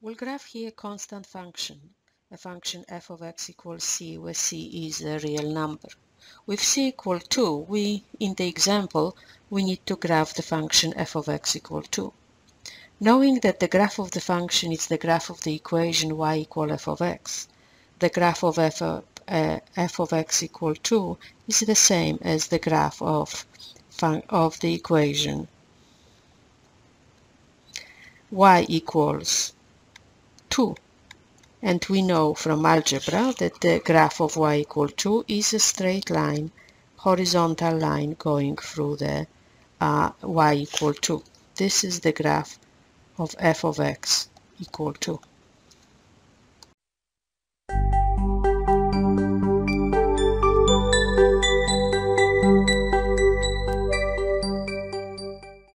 We'll graph here a constant function, a function f of x equals c, where c is a real number. With c equal 2, we, in the example, we need to graph the function f of x equal 2. Knowing that the graph of the function is the graph of the equation y equal f of x, the graph of f of, uh, f of x equal 2 is the same as the graph of, of the equation y equals 2 and we know from algebra that the graph of y equal 2 is a straight line, horizontal line going through the uh, y equal 2. This is the graph of f of x equal 2.